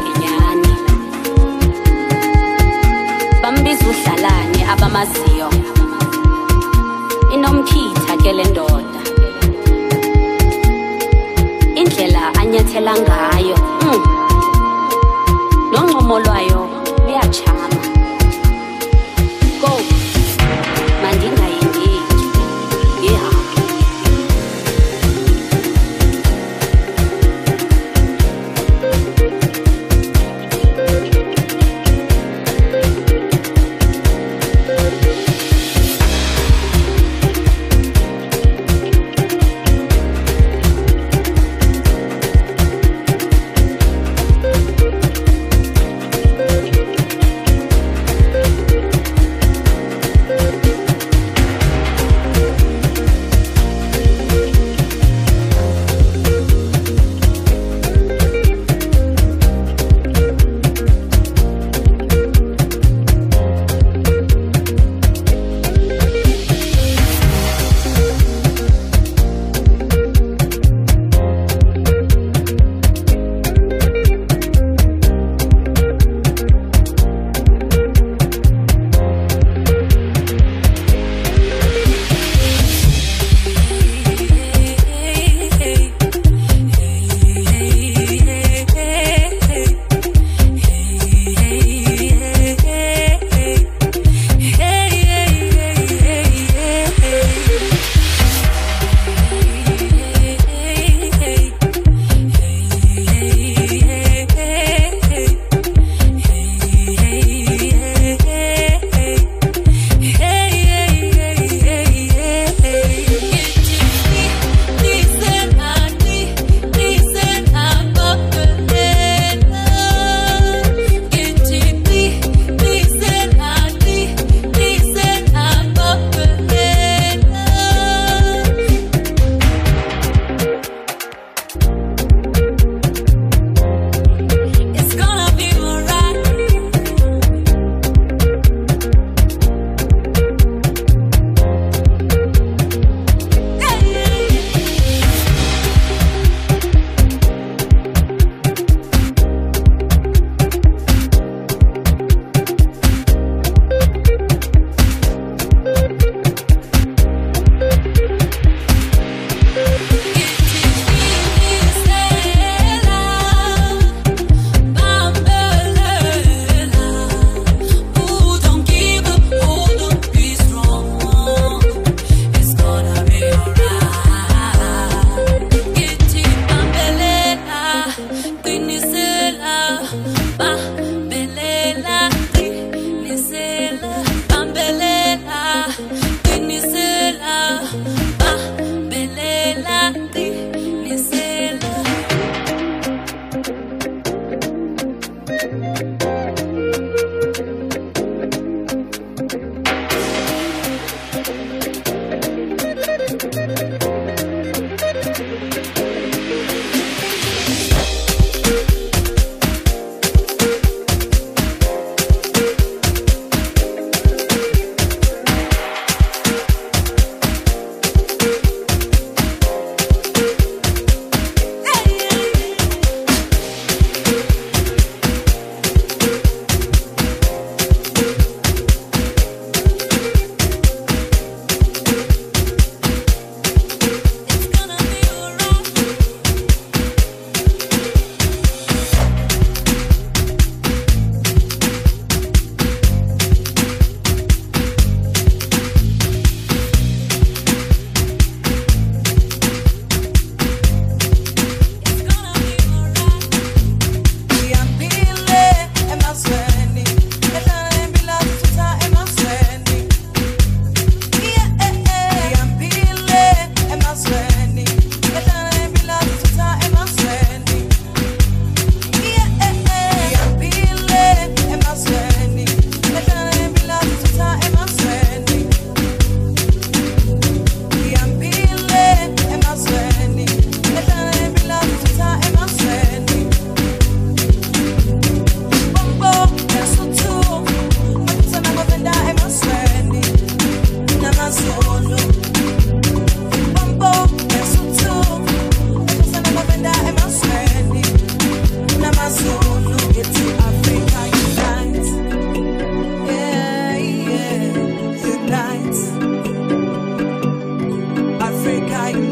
banginyani bambiza udlalane abamaziyo. Inomkhitha ke le ndoda. Indlela anyathela ngayo mm. noncumo lwayo luyachama. Go.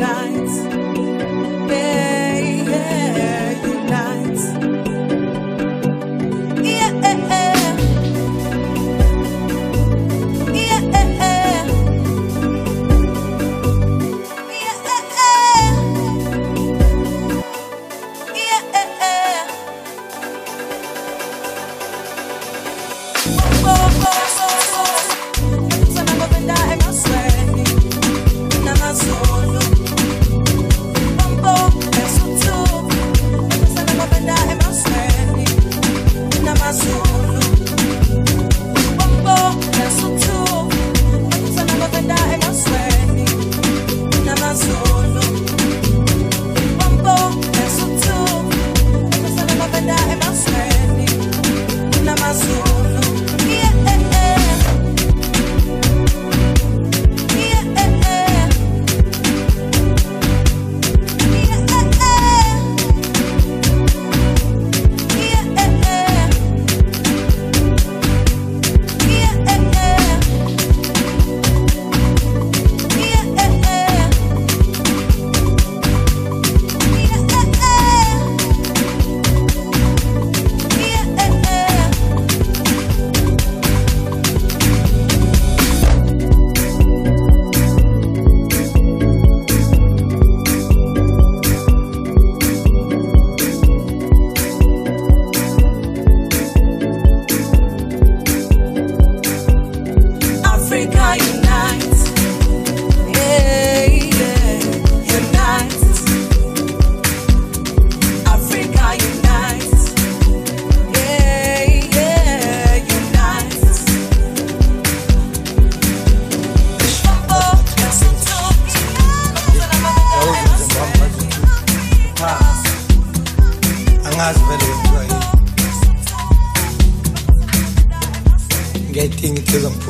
time.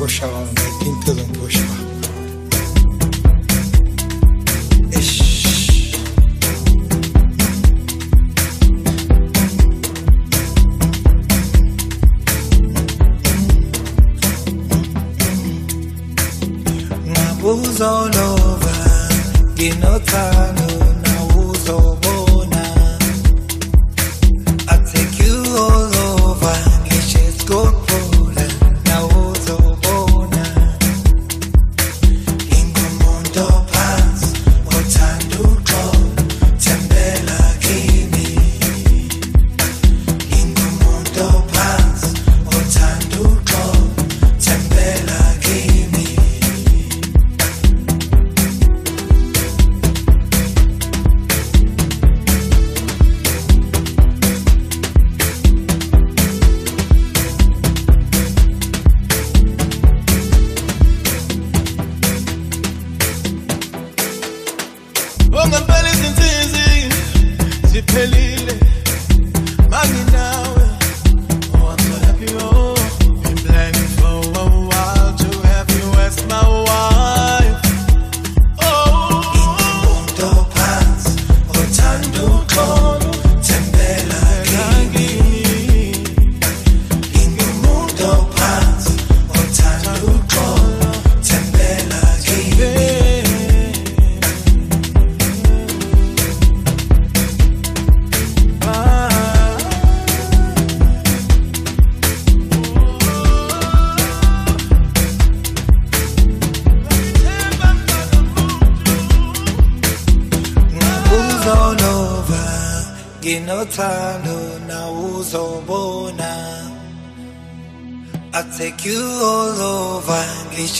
Oxalá.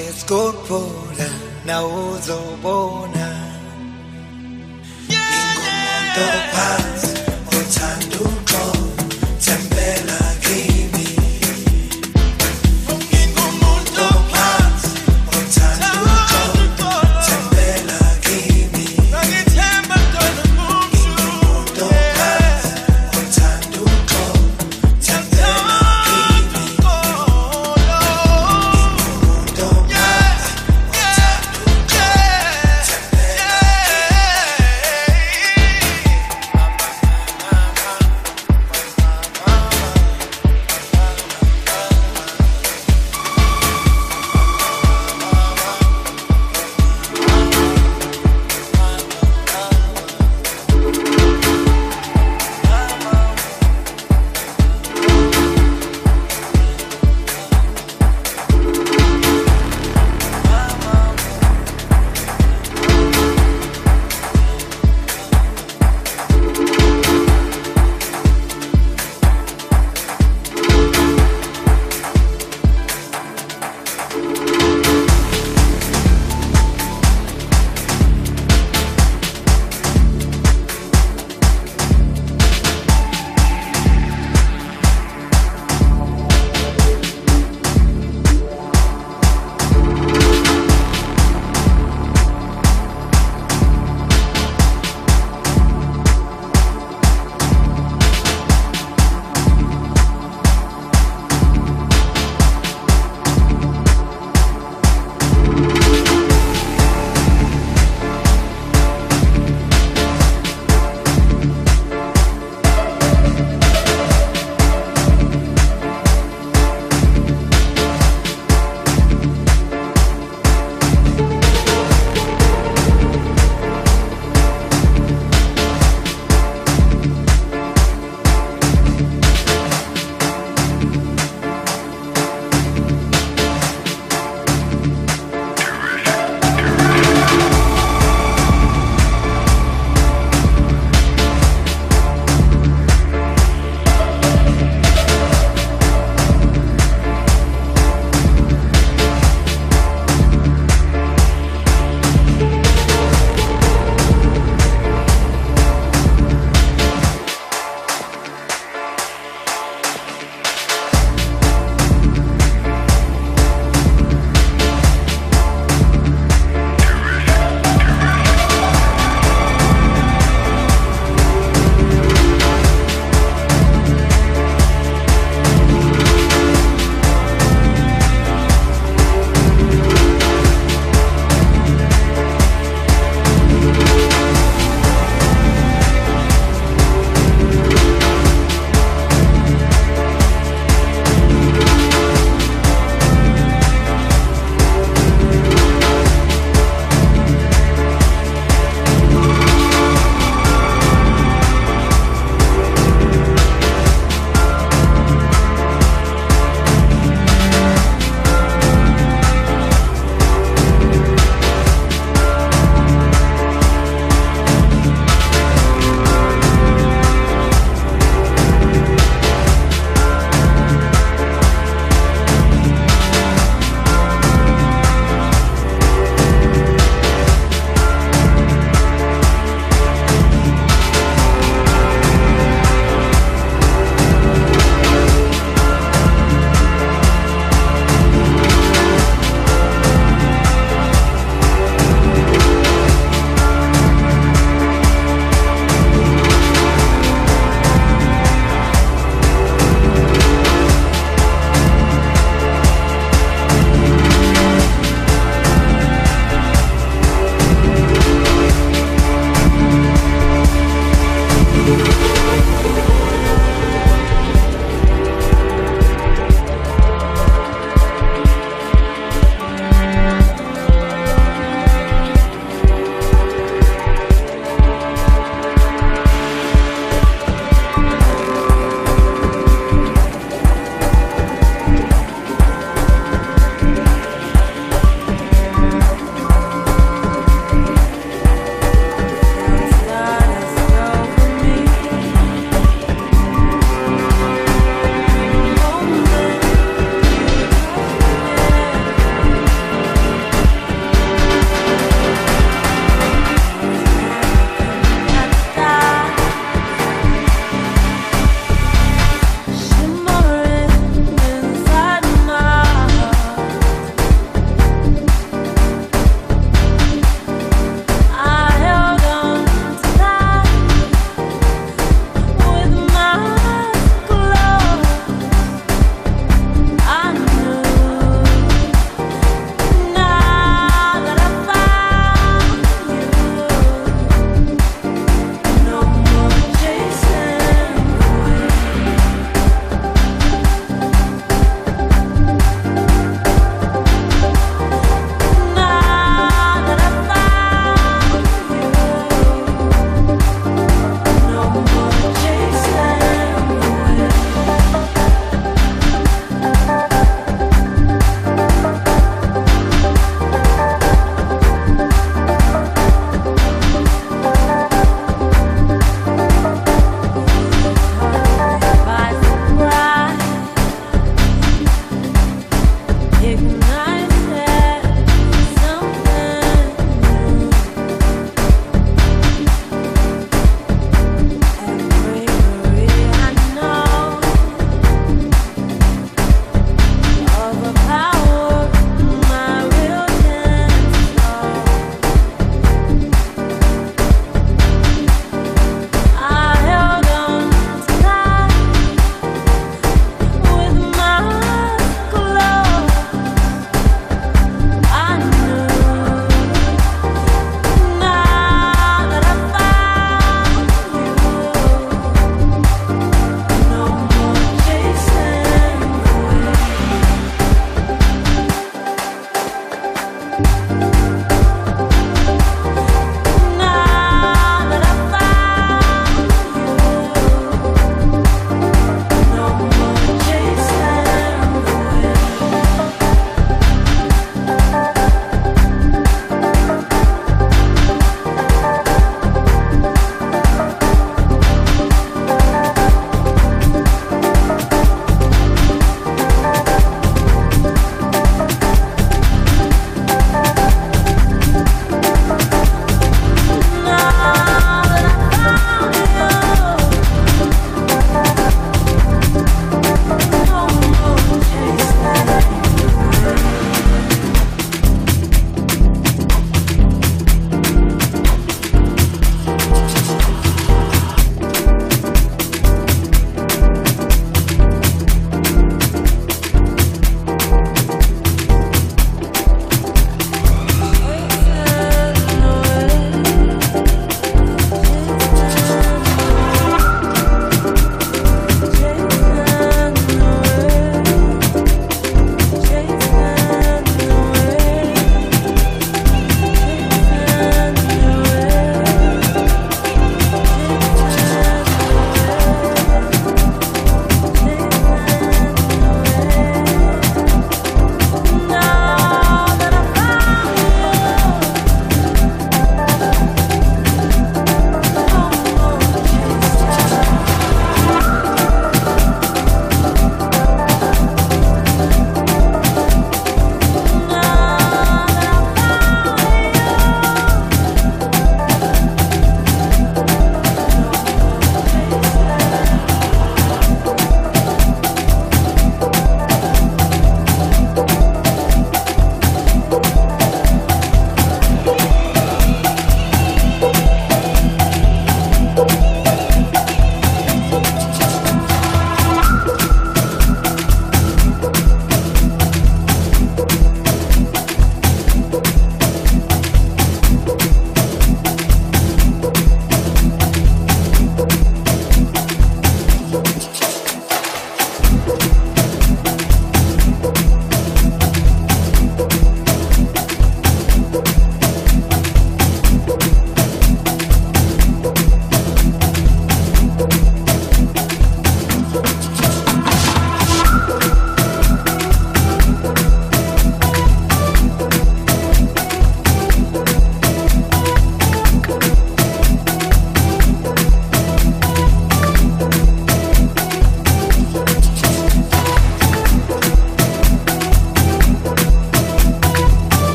scorpora na ozobona yeah, yeah. ingomondo panza